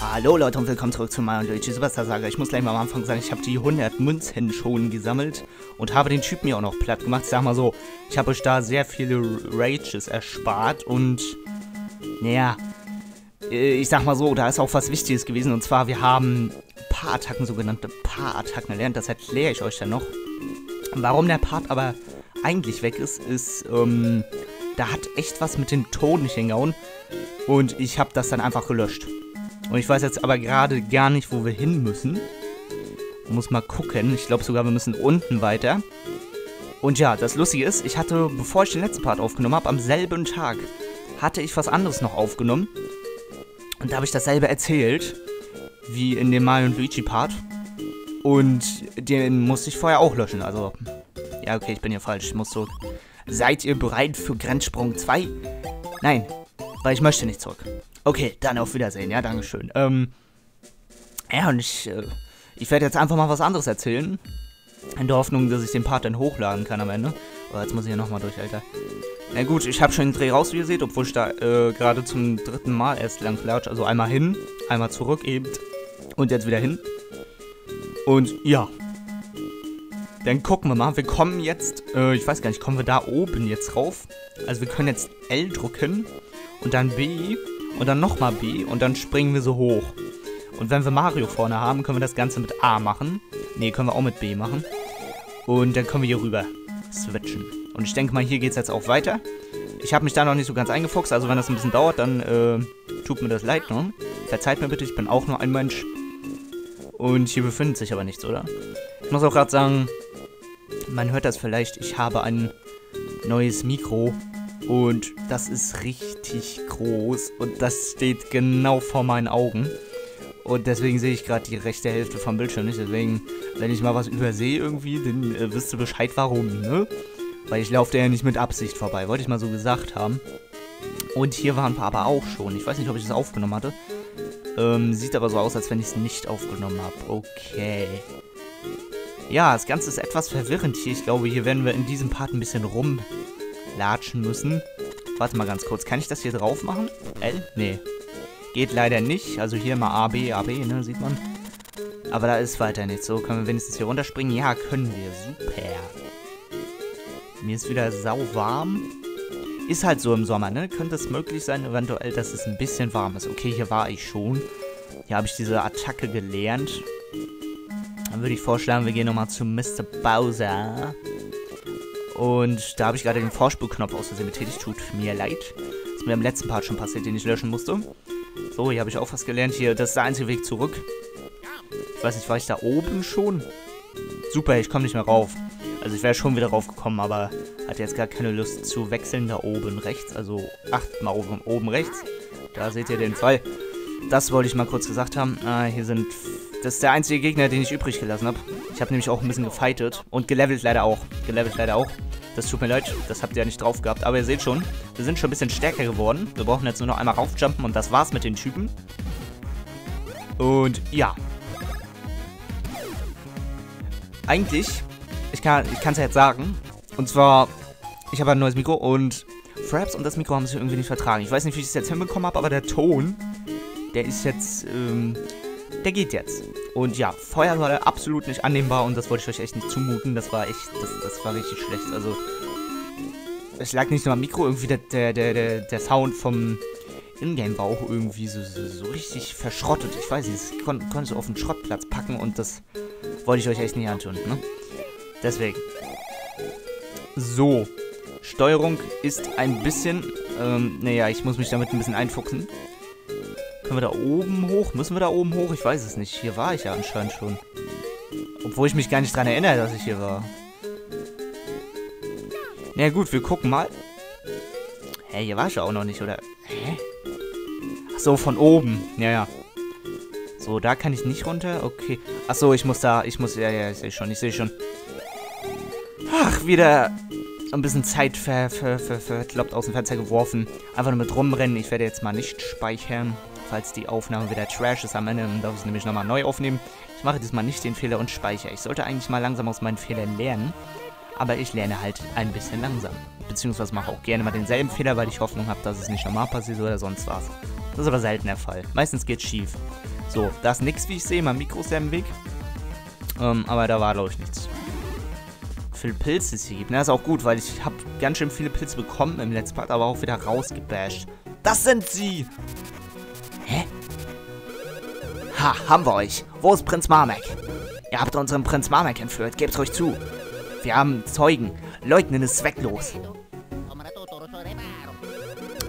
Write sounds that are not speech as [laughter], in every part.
Hallo Leute und willkommen zurück zu meiner Luigi Superstar Saga. Ich muss gleich mal am Anfang sagen, ich habe die 100 Münzen schon gesammelt und habe den Typen mir auch noch platt gemacht. Ich sag mal so, ich habe euch da sehr viele Rages erspart und naja, äh, ich sag mal so, da ist auch was Wichtiges gewesen und zwar wir haben Paar-Attacken, sogenannte Paar-Attacken erlernt. Das erkläre ich euch dann noch. Warum der Part aber eigentlich weg ist, ist, ähm, da hat echt was mit dem Ton nicht hingehauen und ich habe das dann einfach gelöscht. Und ich weiß jetzt aber gerade gar nicht, wo wir hin müssen. Muss mal gucken. Ich glaube sogar, wir müssen unten weiter. Und ja, das Lustige ist, ich hatte, bevor ich den letzten Part aufgenommen habe, am selben Tag hatte ich was anderes noch aufgenommen. Und da habe ich dasselbe erzählt, wie in dem Mario und Luigi Part. Und den musste ich vorher auch löschen. Also, ja, okay, ich bin hier falsch. Ich muss so. Seid ihr bereit für Grenzsprung 2? Nein, weil ich möchte nicht zurück. Okay, dann auf Wiedersehen, ja, Dankeschön. Ähm, ja, und ich, äh, ich werde jetzt einfach mal was anderes erzählen. In der Hoffnung, dass ich den Part dann hochladen kann am Ende. Oh, jetzt muss ich hier nochmal durch, Alter. Na gut, ich habe schon den Dreh raus, wie ihr seht, obwohl ich da äh, gerade zum dritten Mal erst lang latsche. Also einmal hin, einmal zurück eben. Und jetzt wieder hin. Und ja. Dann gucken wir mal. Wir kommen jetzt, äh, ich weiß gar nicht, kommen wir da oben jetzt rauf? Also wir können jetzt L drücken und dann B und dann nochmal B und dann springen wir so hoch. Und wenn wir Mario vorne haben, können wir das Ganze mit A machen. Ne, können wir auch mit B machen. Und dann können wir hier rüber switchen. Und ich denke mal, hier geht es jetzt auch weiter. Ich habe mich da noch nicht so ganz eingefuchst, also wenn das ein bisschen dauert, dann äh, tut mir das leid, ne? Verzeiht mir bitte, ich bin auch nur ein Mensch. Und hier befindet sich aber nichts, oder? Ich muss auch gerade sagen, man hört das vielleicht, ich habe ein neues Mikro und das ist richtig groß und das steht genau vor meinen Augen. Und deswegen sehe ich gerade die rechte Hälfte vom Bildschirm nicht. Deswegen, wenn ich mal was übersehe irgendwie, dann äh, wisst ihr Bescheid warum, ne? Weil ich laufe ja nicht mit Absicht vorbei. Wollte ich mal so gesagt haben. Und hier waren wir aber auch schon. Ich weiß nicht, ob ich das aufgenommen hatte. Ähm, sieht aber so aus, als wenn ich es nicht aufgenommen habe. Okay. Ja, das Ganze ist etwas verwirrend hier. Ich glaube, hier werden wir in diesem Part ein bisschen rum latschen müssen. Warte mal ganz kurz. Kann ich das hier drauf machen? L? Nee. Geht leider nicht. Also hier mal A, B, A, B, ne? Sieht man. Aber da ist weiter nichts. So, können wir wenigstens hier runterspringen? Ja, können wir. Super. Mir ist wieder sau warm. Ist halt so im Sommer, ne? Könnte es möglich sein, eventuell, dass es ein bisschen warm ist. Okay, hier war ich schon. Hier habe ich diese Attacke gelernt. Dann würde ich vorschlagen, wir gehen nochmal zu Mr. Bowser. Und da habe ich gerade den Vorspulknopf aus Versehen betätigt. Tut mir leid. Das ist mir im letzten Part schon passiert, den ich löschen musste. So, hier habe ich auch was gelernt. Hier, das ist der einzige Weg zurück. Ich weiß nicht, war ich da oben schon? Super, ich komme nicht mehr rauf. Also ich wäre schon wieder raufgekommen, aber hatte jetzt gar keine Lust zu wechseln. Da oben rechts, also achtmal oben, oben rechts. Da seht ihr den Fall. Das wollte ich mal kurz gesagt haben. Ah, hier sind... Das ist der einzige Gegner, den ich übrig gelassen habe. Ich habe nämlich auch ein bisschen gefightet. Und gelevelt leider auch. Gelevelt leider auch. Das tut mir leid, das habt ihr ja nicht drauf gehabt. Aber ihr seht schon, wir sind schon ein bisschen stärker geworden. Wir brauchen jetzt nur noch einmal raufjumpen und das war's mit den Typen. Und ja. Eigentlich, ich kann es ja jetzt sagen. Und zwar, ich habe ein neues Mikro und Fraps und das Mikro haben sich irgendwie nicht vertragen. Ich weiß nicht, wie ich es jetzt hinbekommen habe, aber der Ton, der ist jetzt, ähm, der geht jetzt. Und ja, Feuer war absolut nicht annehmbar und das wollte ich euch echt nicht zumuten. Das war echt, das, das war richtig schlecht. Also, es lag nicht nur am Mikro, irgendwie der, der, der, der Sound vom Ingame war auch irgendwie so, so, so richtig verschrottet. Ich weiß nicht, das kon konnte so auf den Schrottplatz packen und das wollte ich euch echt nicht antun, ne? Deswegen. So. Steuerung ist ein bisschen, ähm, naja, ich muss mich damit ein bisschen einfuchsen. Können wir da oben hoch? Müssen wir da oben hoch? Ich weiß es nicht. Hier war ich ja anscheinend schon. Obwohl ich mich gar nicht dran erinnere, dass ich hier war. Na naja, gut, wir gucken mal. Hä, hier war ich ja auch noch nicht, oder? Hä? Ach so, von oben. Ja, ja. So, da kann ich nicht runter. Okay. Ach so, ich muss da, ich muss, ja, ja, ich sehe schon, ich sehe schon. Ach, wieder ein bisschen Zeit ver, ver, ver, verkloppt aus dem Fenster geworfen. Einfach nur mit rumrennen. Ich werde jetzt mal nicht speichern falls die Aufnahme wieder Trash ist am Ende, dann darf ich es nämlich nochmal neu aufnehmen. Ich mache diesmal nicht den Fehler und speichere. Ich sollte eigentlich mal langsam aus meinen Fehlern lernen. Aber ich lerne halt ein bisschen langsam. Beziehungsweise mache auch gerne mal denselben Fehler, weil ich Hoffnung habe, dass es nicht normal passiert oder sonst was. Das ist aber selten der Fall. Meistens geht's schief. So, da ist nichts, wie ich sehe. Mein Mikro ist ja im Weg. Ähm, aber da war, glaube ich, nichts. Viele Pilze es hier gibt. Na, ist auch gut, weil ich habe ganz schön viele Pilze bekommen im letzten Part, aber auch wieder rausgebasht. Das sind sie! Hä? Ha, haben wir euch. Wo ist Prinz Marmek? Ihr habt unseren Prinz Marmek entführt. Gebt's euch zu. Wir haben Zeugen. Leugnen ist zwecklos.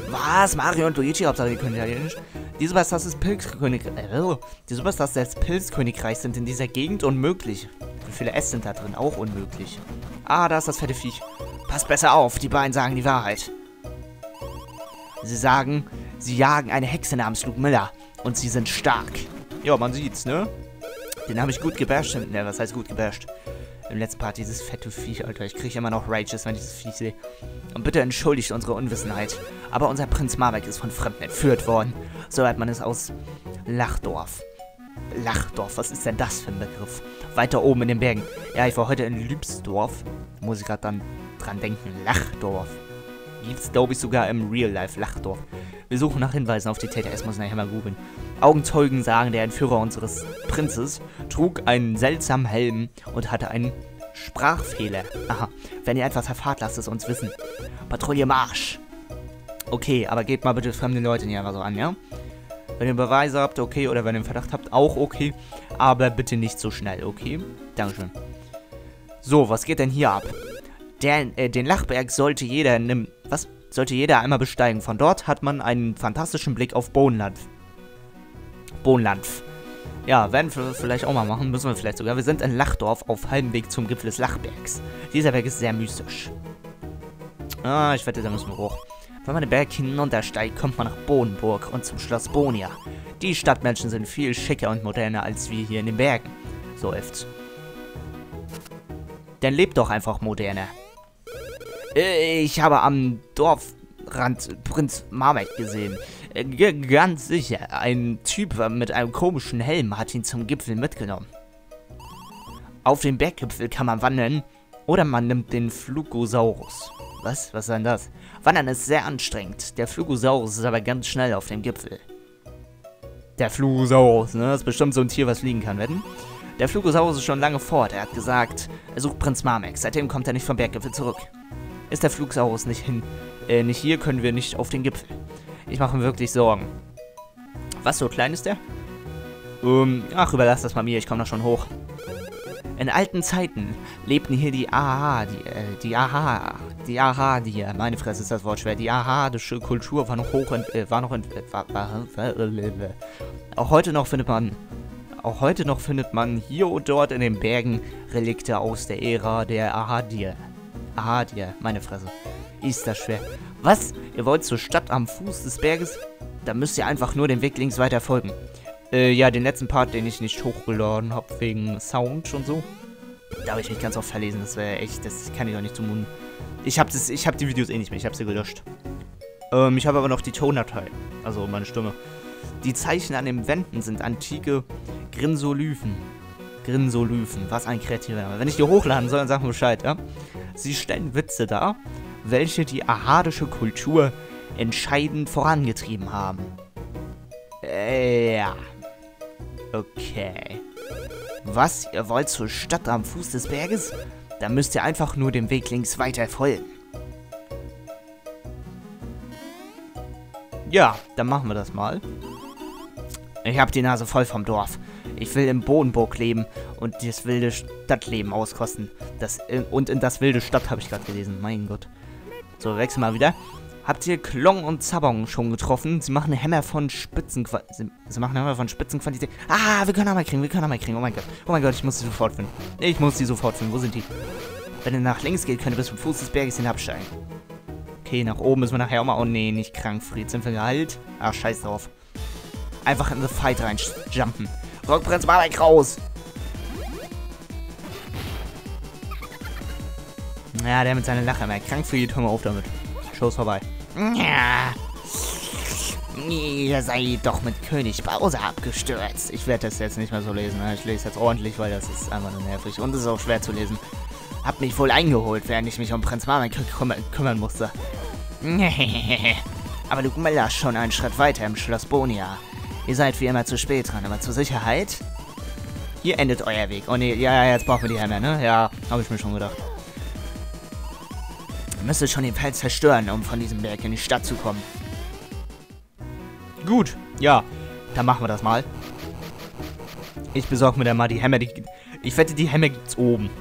Was? Mario und Luigi, Hauptsache die können nicht. Die Superstars des Pilzkönig... Äh, die Superstars des Pilzkönigreichs sind in dieser Gegend unmöglich. Wie viele S sind da drin? Auch unmöglich. Ah, da ist das fette Viech. Passt besser auf, die beiden sagen die Wahrheit. Sie sagen, sie jagen eine Hexe namens Luke Miller. Und sie sind stark. Ja, man sieht's, ne? Den habe ich gut gebasht. Ne, was heißt gut gebasht? Im letzten Part dieses fette Viech, Alter. Ich kriege immer noch Rages, wenn ich dieses Viech sehe. Und bitte entschuldigt unsere Unwissenheit. Aber unser Prinz Marbeck ist von Fremden entführt worden. So hat man es aus Lachdorf. Lachdorf, was ist denn das für ein Begriff? Weiter oben in den Bergen. Ja, ich war heute in Lübsdorf. Muss ich gerade dann dran denken. Lachdorf. Gibt's, glaube ich, sogar im Real Life Lachdorf. Wir suchen nach Hinweisen auf die Täter. Erst muss ich nachher mal googeln. Augenzeugen sagen, der Entführer unseres Prinzes trug einen seltsamen Helm und hatte einen Sprachfehler. Aha. Wenn ihr etwas erfahrt, lasst es uns wissen. Patrouille Marsch. Okay, aber geht mal bitte fremde Leute nicht einfach so an, ja? Wenn ihr Beweise habt, okay, oder wenn ihr einen Verdacht habt, auch okay. Aber bitte nicht so schnell, okay? Dankeschön. So, was geht denn hier ab? Der, äh, den Lachberg sollte jeder in was? Sollte jeder einmal besteigen. Von dort hat man einen fantastischen Blick auf Bodenland. Bodenland. Ja, werden wir vielleicht auch mal machen, müssen wir vielleicht sogar. Wir sind in Lachdorf auf halbem Weg zum Gipfel des Lachbergs. Dieser Berg ist sehr mystisch. Ah, ich wette, da müssen wir hoch. Wenn man den Berg hinuntersteigt, kommt man nach Bodenburg und zum Schloss Bonia. Die Stadtmenschen sind viel schicker und moderner als wir hier in den Bergen. So oft. Dann lebt doch einfach moderner. Äh, ich habe am Dorfrand Prinz Marmek gesehen. Äh, G ganz sicher. Ein Typ mit einem komischen Helm hat ihn zum Gipfel mitgenommen. Auf dem Berggipfel kann man wandern oder man nimmt den Flugosaurus. Was? Was ist denn das? Wandern ist sehr anstrengend. Der Flugosaurus ist aber ganz schnell auf dem Gipfel. Der Flugosaurus, ne? Das ist bestimmt so ein Tier, was fliegen kann, wetten? Der Flugosaurus ist schon lange fort. Er hat gesagt, er sucht Prinz Marmek. Seitdem kommt er nicht vom Berggipfel zurück. Ist der Flugsaurus nicht hin, äh, nicht hier, können wir nicht auf den Gipfel. Ich mache mir wirklich Sorgen. Was, so klein ist der? Ähm, ach, überlass das mal mir, ich komme da schon hoch. In alten Zeiten lebten hier die Aha, die, äh, die Aha, die Aha, die, meine Fresse ist das Wort schwer, die ahadische Kultur war noch hoch, äh, war noch, in, äh, war, war, war, auch heute noch findet man, auch heute noch findet man hier und dort in den Bergen Relikte aus der Ära der Ahadier. Ahadier, meine Fresse. Ist das schwer. Was? Ihr wollt zur Stadt am Fuß des Berges? Da müsst ihr einfach nur den Weg links weiter folgen. Äh, ja, den letzten Part, den ich nicht hochgeladen habe, wegen Sound und so. Da habe ich mich ganz oft verlesen. Das wäre echt, das kann ich doch nicht zumuten. Ich habe hab die Videos eh nicht mehr, ich habe sie gelöscht. Ähm, ich habe aber noch die Tondatei. Also meine Stimme. Die Zeichen an den Wänden sind antike Grinsolyphen. Grinsolyphen, was ein kreativer Name. Wenn ich die hochladen soll, dann sag mir Bescheid, ja? Sie stellen Witze dar, welche die ahadische Kultur entscheidend vorangetrieben haben. Äh, ja. Okay. Was? Ihr wollt zur Stadt am Fuß des Berges? Dann müsst ihr einfach nur dem Weg links weiter folgen. Ja, dann machen wir das mal. Ich hab die Nase voll vom Dorf. Ich will im Bodenburg leben und das wilde Stadtleben auskosten. Das, äh, und in das wilde Stadt habe ich gerade gelesen. Mein Gott. So, wechseln mal wieder. Habt ihr Klong und Zabong schon getroffen? Sie machen Hämmer von Spitzenqualität. Sie, sie, machen Hämmer von Spitzenqualität. Ah, wir können Hammer kriegen, wir können Hammer kriegen. Oh mein Gott. Oh mein Gott, ich muss die sofort finden. Ich muss die sofort finden. Wo sind die? Wenn ihr nach links geht, könnt ihr bis zum Fuß des Berges hinabsteigen. Okay, nach oben müssen wir nachher auch mal. Oh nee, nicht krank. Fried sind wir geheilt. Ach, scheiß drauf. Einfach in the fight reinjumpen. Rockprinz Marek raus! Ja, der mit seiner Lache. Mehr krank für die Hör auf damit. Show ist vorbei. Ja. Ihr seid doch mit König Bowser abgestürzt. Ich werde das jetzt nicht mehr so lesen. Ne? Ich lese jetzt ordentlich, weil das ist einfach nur nervig. Und es ist auch schwer zu lesen. Hab mich wohl eingeholt, während ich mich um Prinz Marvin kümmern, kümmern musste. [laughs] aber du Gumella schon einen Schritt weiter im Schloss Bonia. Ihr seid wie immer zu spät dran, aber zur Sicherheit... Hier endet euer Weg. Oh ne, ja, jetzt brauchen wir die Hämmer, ne? Ja, habe ich mir schon gedacht. Ihr müsstet schon den Fels zerstören, um von diesem Berg in die Stadt zu kommen. Gut, ja. Dann machen wir das mal. Ich besorge mir dann mal die Hämmer. Die, ich wette, die Hämmer gibt's oben.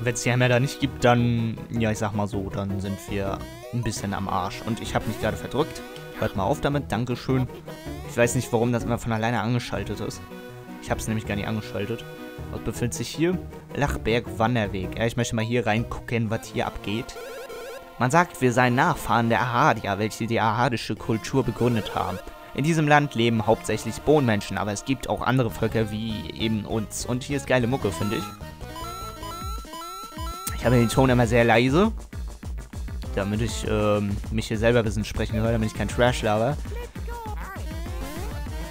Wenn es die Hämmer da nicht gibt, dann, ja, ich sag mal so, dann sind wir ein bisschen am Arsch. Und ich habe mich gerade verdrückt. Hört mal auf damit, Dankeschön. Ich weiß nicht, warum das immer von alleine angeschaltet ist. Ich habe es nämlich gar nicht angeschaltet. Was befindet sich hier? Lachberg Wanderweg. Ja, ich möchte mal hier reingucken, was hier abgeht. Man sagt, wir seien Nachfahren der Ahadier, welche die ahadische Kultur begründet haben. In diesem Land leben hauptsächlich Bohnenmenschen, aber es gibt auch andere Völker wie eben uns. Und hier ist geile Mucke, finde ich. Ich habe den Ton immer sehr leise, damit ich ähm, mich hier selber ein bisschen sprechen höre, damit ich kein Trash laber.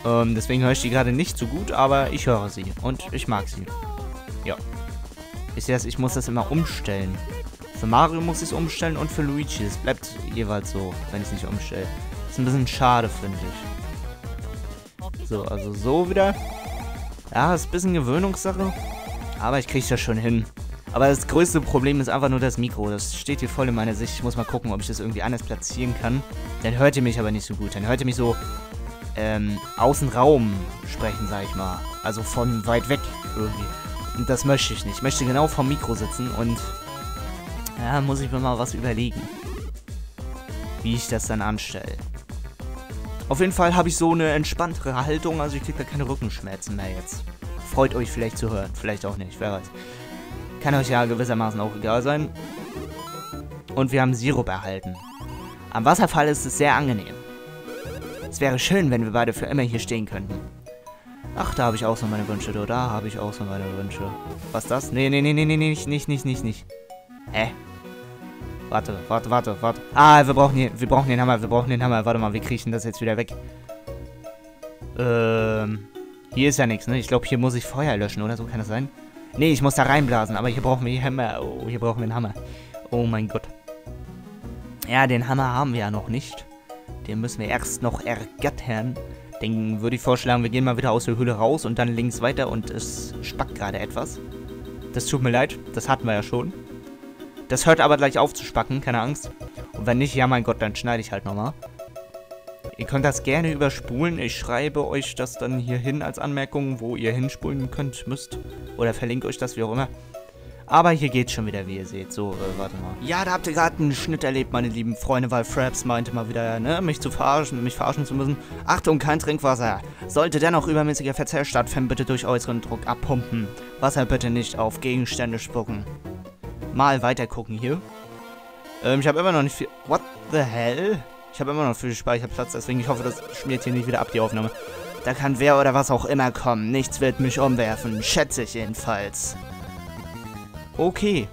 Ähm, deswegen höre ich die gerade nicht so gut, aber ich höre sie und ich mag sie. Ja. Ich das, ich muss das immer umstellen. Für Mario muss ich es umstellen und für Luigi. Es bleibt jeweils so, wenn ich es nicht umstelle. Ist ein bisschen schade, finde ich. So, also so wieder. Ja, ist ein bisschen Gewöhnungssache. Aber ich kriege das schon hin. Aber das größte Problem ist einfach nur das Mikro. Das steht hier voll in meiner Sicht. Ich muss mal gucken, ob ich das irgendwie anders platzieren kann. Dann hört ihr mich aber nicht so gut. Dann hört ihr mich so ähm, Außenraum sprechen, sag ich mal. Also von weit weg irgendwie. Und das möchte ich nicht. Ich möchte genau vom Mikro sitzen und ja, muss ich mir mal was überlegen. Wie ich das dann anstelle. Auf jeden Fall habe ich so eine entspanntere Haltung, also ich kriege da keine Rückenschmerzen mehr jetzt. Freut euch vielleicht zu hören, vielleicht auch nicht, wer weiß. Kann euch ja gewissermaßen auch egal sein. Und wir haben Sirup erhalten. Am Wasserfall ist es sehr angenehm. Es wäre schön, wenn wir beide für immer hier stehen könnten. Ach, da habe ich auch so meine Wünsche, du. Da habe ich auch so meine Wünsche. Was das? Nee, nee, nee, nee, nee, nicht, nicht, nicht, nicht, nicht. Hä? Warte, warte, warte, warte. Ah, wir brauchen, hier, wir brauchen den Hammer, wir brauchen den Hammer. Warte mal, wie kriechen das jetzt wieder weg? Ähm, hier ist ja nichts, ne? Ich glaube, hier muss ich Feuer löschen, oder so kann das sein? Nee, ich muss da reinblasen, aber hier brauchen wir den Hammer. Oh, hier brauchen wir den Hammer. Oh mein Gott. Ja, den Hammer haben wir ja noch nicht. Den müssen wir erst noch ergattern. Dann würde ich vorschlagen, wir gehen mal wieder aus der Höhle raus und dann links weiter und es spackt gerade etwas. Das tut mir leid, das hatten wir ja schon. Das hört aber gleich auf zu spacken, keine Angst. Und wenn nicht, ja mein Gott, dann schneide ich halt nochmal. Ihr könnt das gerne überspulen. Ich schreibe euch das dann hier hin als Anmerkung, wo ihr hinspulen könnt, müsst. Oder verlinke euch das, wie auch immer. Aber hier geht's schon wieder, wie ihr seht. So, äh, warte mal. Ja, da habt ihr gerade einen Schnitt erlebt, meine lieben Freunde, weil Fraps meinte mal wieder, ne, mich zu verarschen, mich verarschen zu müssen. Achtung, kein Trinkwasser. Sollte dennoch übermäßiger Verzehr stattfinden, bitte durch äußeren Druck abpumpen. Wasser bitte nicht auf Gegenstände spucken mal weiter gucken hier. Ähm, ich habe immer noch nicht viel... What the hell? Ich habe immer noch viel Speicherplatz, deswegen ich hoffe, das schmiert hier nicht wieder ab, die Aufnahme. Da kann wer oder was auch immer kommen. Nichts wird mich umwerfen. Schätze ich jedenfalls. Okay.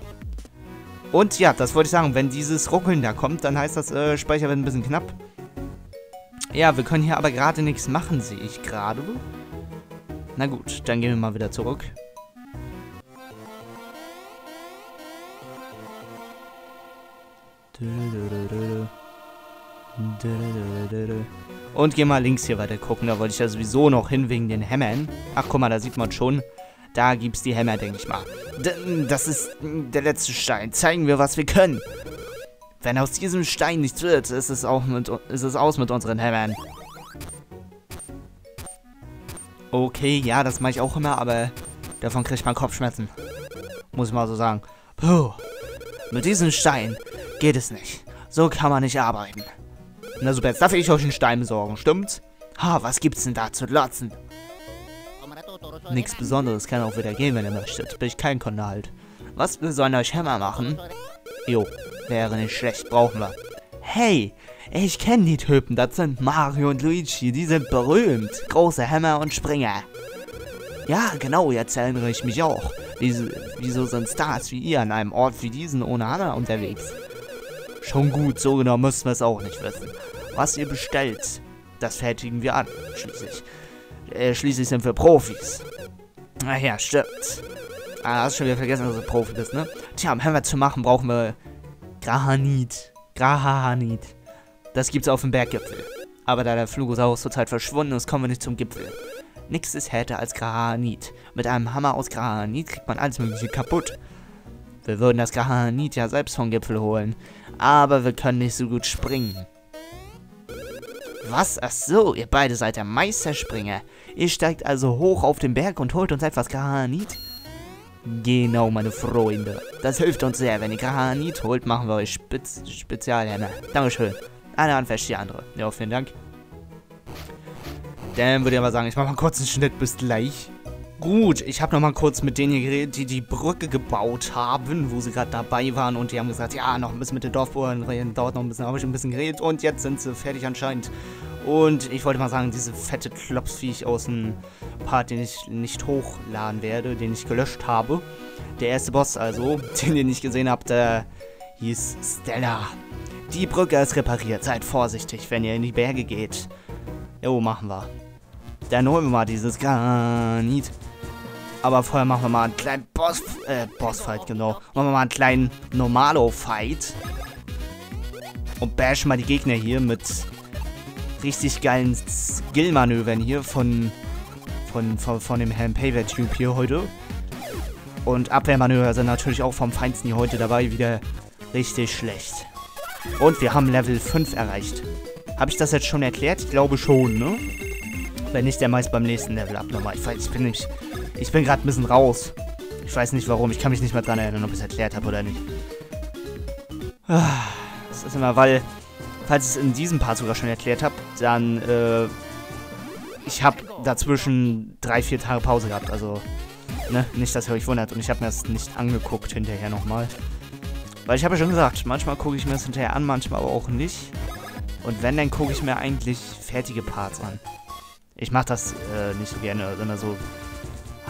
Und ja, das wollte ich sagen. Wenn dieses Ruckeln da kommt, dann heißt das, äh, Speicher wird ein bisschen knapp. Ja, wir können hier aber gerade nichts machen, sehe ich gerade. Na gut, dann gehen wir mal wieder zurück. Und geh mal links hier weiter gucken. Da wollte ich ja sowieso noch hin wegen den Hämmern. Ach, guck mal, da sieht man schon. Da gibt's die Hämmer, denke ich mal. Das ist der letzte Stein. Zeigen wir, was wir können. Wenn aus diesem Stein nichts wird, ist es, auch mit, ist es aus mit unseren Hämmern. Okay, ja, das mache ich auch immer, aber davon kriegt man Kopfschmerzen. Muss ich mal so sagen. Puh. Mit diesem Stein geht es nicht. So kann man nicht arbeiten. Na super, jetzt darf ich euch einen Stein besorgen, stimmt's? Ha, was gibt's denn da zu lotzen? Nichts Besonderes, kann auch wieder gehen, wenn ihr möchtet. Bin ich kein Kunde halt. Was, wir sollen euch Hämmer machen? Jo, wäre nicht schlecht, brauchen wir. Hey, ich kenne die Typen, das sind Mario und Luigi, die sind berühmt. Große Hämmer und Springer. Ja, genau, jetzt erinnere ich mich auch. Wieso, wieso sind Stars wie ihr an einem Ort wie diesen ohne Hammer unterwegs? Schon gut, so genau müssen wir es auch nicht wissen. Was ihr bestellt, das fertigen wir an, schließlich. Äh, schließlich sind wir Profis. Ach ja, stimmt. Ah, hast schon wieder vergessen, dass du Profi bist, ne? Tja, um Hammer zu machen, brauchen wir Granit. Granit. Das gibt's auf dem Berggipfel. Aber da der Flugosaurus zurzeit verschwunden ist, kommen wir nicht zum Gipfel. Nichts ist härter als Granit. Mit einem Hammer aus Granit kriegt man alles mögliche kaputt. Wir würden das Granit ja selbst vom Gipfel holen. Aber wir können nicht so gut springen. Was? Ach so, ihr beide seid der Meisterspringer. Ihr steigt also hoch auf den Berg und holt uns etwas Granit? Genau, meine Freunde. Das hilft uns sehr. Wenn ihr Granit holt, machen wir euch Spez Spezialhämmer. Dankeschön. Eine Hand wäscht die andere. Ja, vielen Dank. Dann würde ich aber sagen, ich mache mal kurz einen Schnitt. Bis gleich. Gut, ich habe noch mal kurz mit denen geredet, die die Brücke gebaut haben, wo sie gerade dabei waren. Und die haben gesagt, ja, noch ein bisschen mit den Dorfbewohnern reden, dauert noch ein bisschen. habe ich ein bisschen geredet und jetzt sind sie fertig anscheinend. Und ich wollte mal sagen, diese fette Klopsviech aus dem Part, den ich nicht hochladen werde, den ich gelöscht habe. Der erste Boss also, [laughs] den ihr nicht gesehen habt, der hieß Stella. Die Brücke ist repariert, seid vorsichtig, wenn ihr in die Berge geht. Jo, machen wir. Dann holen wir mal dieses Granit. Aber vorher machen wir mal einen kleinen Boss, äh, Bossfight, genau. Machen wir mal einen kleinen Normalo-Fight. Und bashen mal die Gegner hier mit richtig geilen Skill-Manövern hier von, von, von, von dem Herrn Payver-Tube hier heute. Und Abwehrmanöver sind natürlich auch vom Feinsten hier heute dabei. Wieder richtig schlecht. Und wir haben Level 5 erreicht. Habe ich das jetzt schon erklärt? Ich glaube schon, ne? Wenn nicht, der meist beim nächsten Level ab nochmal. Ich, bin nicht. Ich bin gerade ein bisschen raus. Ich weiß nicht warum. Ich kann mich nicht mehr dran erinnern, ob ich es erklärt habe oder nicht. Das ist immer, weil, falls ich es in diesem Part sogar schon erklärt habe, dann, äh, ich habe dazwischen drei, vier Tage Pause gehabt. Also, ne, nicht, dass ihr euch wundert. Und ich habe mir das nicht angeguckt hinterher nochmal. Weil ich habe ja schon gesagt, manchmal gucke ich mir das hinterher an, manchmal aber auch nicht. Und wenn, dann gucke ich mir eigentlich fertige Parts an. Ich mache das äh, nicht so gerne, sondern so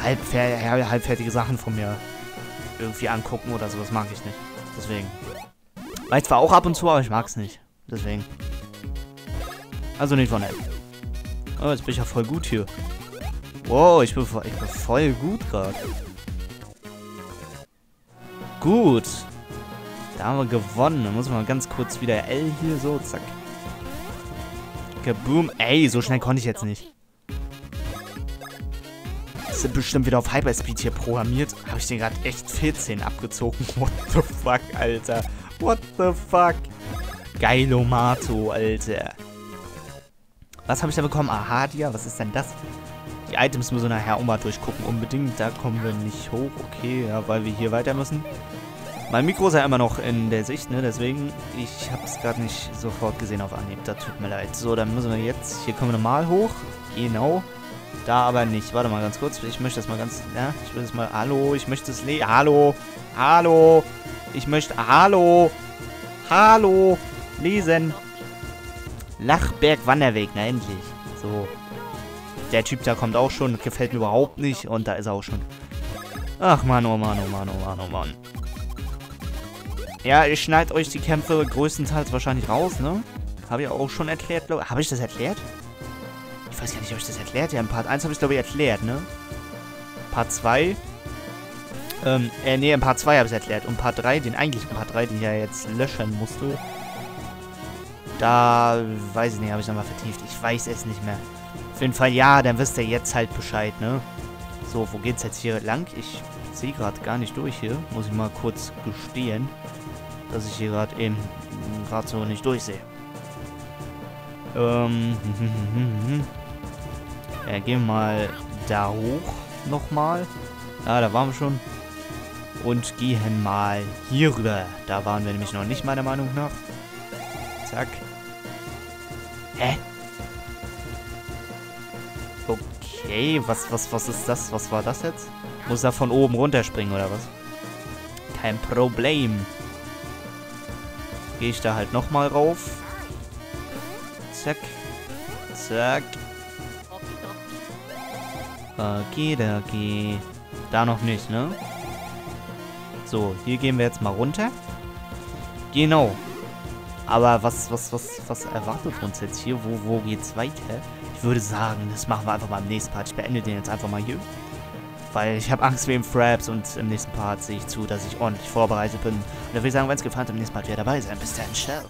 halb, halbfertige Sachen von mir irgendwie angucken oder so. Das mag ich nicht. Deswegen. Weil zwar auch ab und zu, aber ich mag es nicht. Deswegen. Also nicht von nett. Oh, jetzt bin ich ja voll gut hier. Wow, ich bin, voll, ich bin voll gut gerade. Gut. Da haben wir gewonnen. Dann muss man ganz kurz wieder L hier so, zack. Kaboom. Ey, so schnell konnte ich jetzt nicht. Sind bestimmt wieder auf Hyperspeed hier programmiert. Habe ich den gerade echt 14 abgezogen. [laughs] What the fuck, Alter. What the fuck. Geilomato, Alter. Was habe ich da bekommen? Ahadia, was ist denn das? Die Items müssen wir nachher auch mal durchgucken. Unbedingt, da kommen wir nicht hoch. Okay, ja, weil wir hier weiter müssen. Mein Mikro ist ja immer noch in der Sicht, ne? Deswegen, ich habe es gerade nicht sofort gesehen auf Anhieb. Da tut mir leid. So, dann müssen wir jetzt... Hier kommen wir normal hoch. Genau. Da aber nicht. Warte mal ganz kurz. Ich möchte das mal ganz... Ja, ich will das mal... Hallo, ich möchte es... Le Hallo. Hallo. Ich möchte... Hallo. Hallo. Lesen. Lachberg Wanderweg. Na, endlich. So. Der Typ da kommt auch schon. Das gefällt mir überhaupt nicht. Und da ist er auch schon. Ach, Mann, oh Mann, oh Mann, oh Mann, oh Mann. Ja, ich schneide euch die Kämpfe größtenteils wahrscheinlich raus, ne? Habe ich auch schon erklärt, glaube ich. Habe ich das erklärt? Weiß gar nicht, ob ich das erklärt Ja, in Part 1 habe ich glaube ich erklärt, ne? Part 2. Ähm, äh, nee, in Part 2 habe ich es erklärt. Und Part 3, den eigentlichen Part 3, den ich ja jetzt löschen musste. Da, weiß ich nicht, habe ich nochmal vertieft. Ich weiß es nicht mehr. Auf jeden Fall, ja, dann wisst ihr jetzt halt Bescheid, ne? So, wo geht's jetzt hier lang? Ich sehe gerade gar nicht durch hier. Muss ich mal kurz gestehen dass ich hier gerade eben gerade so nicht durchsehe. Ähm, [laughs] ja, gehen wir mal da hoch nochmal. Ja, da waren wir schon. Und gehen mal hier rüber. Da waren wir nämlich noch nicht, meiner Meinung nach. Zack. Hä? Okay, was, was, was ist das? Was war das jetzt? Muss er von oben runterspringen, oder was? Kein Problem gehe ich da halt nochmal rauf. Zack. Zack. Okay, da okay. Da noch nicht, ne? So, hier gehen wir jetzt mal runter. Genau. Aber was, was, was, was erwartet uns jetzt hier? Wo, wo geht's weiter? Ich würde sagen, das machen wir einfach mal im nächsten Part. Ich beende den jetzt einfach mal hier. weil ich habe Angst wegen Fraps und im nächsten Part sehe ich zu, dass ich ordentlich vorbereitet bin. Und da würde ich sagen, wenn es gefallen hat, im nächsten Part wieder dabei sein. Bis dann, ciao.